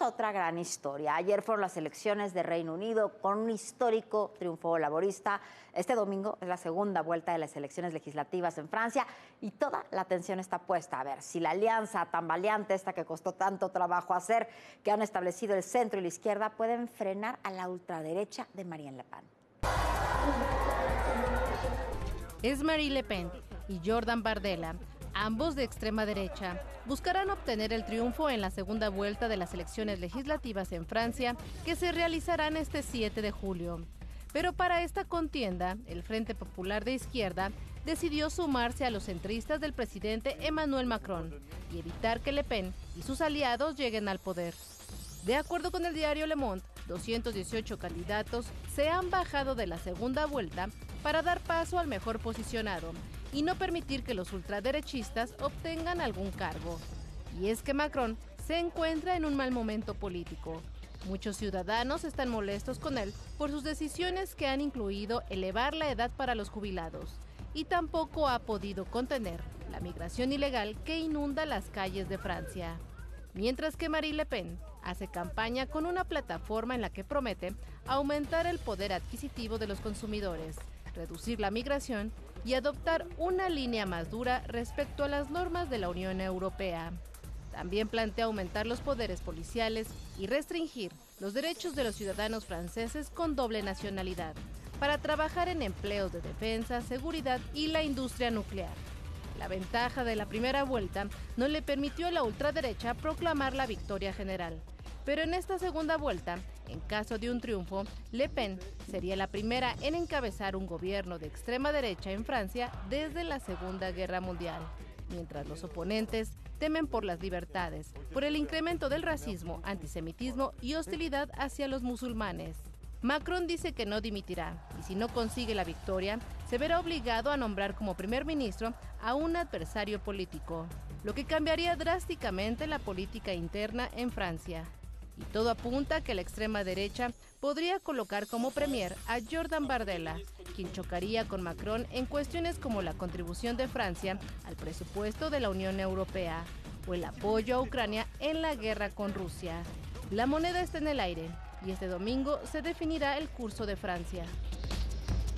Otra gran historia. Ayer fueron las elecciones de Reino Unido con un histórico triunfo laborista. Este domingo es la segunda vuelta de las elecciones legislativas en Francia y toda la atención está puesta a ver si la alianza tan valiente, esta que costó tanto trabajo hacer, que han establecido el centro y la izquierda, pueden frenar a la ultraderecha de Marine Le Pen. Es Marie Le Pen y Jordan Bardella ambos de extrema derecha, buscarán obtener el triunfo en la segunda vuelta de las elecciones legislativas en Francia, que se realizarán este 7 de julio. Pero para esta contienda, el Frente Popular de Izquierda decidió sumarse a los centristas del presidente Emmanuel Macron y evitar que Le Pen y sus aliados lleguen al poder. De acuerdo con el diario Le Monde, 218 candidatos se han bajado de la segunda vuelta para dar paso al mejor posicionado y no permitir que los ultraderechistas obtengan algún cargo. Y es que Macron se encuentra en un mal momento político. Muchos ciudadanos están molestos con él por sus decisiones que han incluido elevar la edad para los jubilados y tampoco ha podido contener la migración ilegal que inunda las calles de Francia. Mientras que Marie Le Pen hace campaña con una plataforma en la que promete aumentar el poder adquisitivo de los consumidores, reducir la migración y adoptar una línea más dura respecto a las normas de la Unión Europea. También plantea aumentar los poderes policiales y restringir los derechos de los ciudadanos franceses con doble nacionalidad para trabajar en empleos de defensa, seguridad y la industria nuclear. La ventaja de la primera vuelta no le permitió a la ultraderecha proclamar la victoria general. Pero en esta segunda vuelta, en caso de un triunfo, Le Pen sería la primera en encabezar un gobierno de extrema derecha en Francia desde la Segunda Guerra Mundial, mientras los oponentes temen por las libertades, por el incremento del racismo, antisemitismo y hostilidad hacia los musulmanes. Macron dice que no dimitirá y si no consigue la victoria, se verá obligado a nombrar como primer ministro a un adversario político, lo que cambiaría drásticamente la política interna en Francia y todo apunta a que la extrema derecha podría colocar como premier a Jordan Bardella, quien chocaría con Macron en cuestiones como la contribución de Francia al presupuesto de la Unión Europea o el apoyo a Ucrania en la guerra con Rusia. La moneda está en el aire y este domingo se definirá el curso de Francia.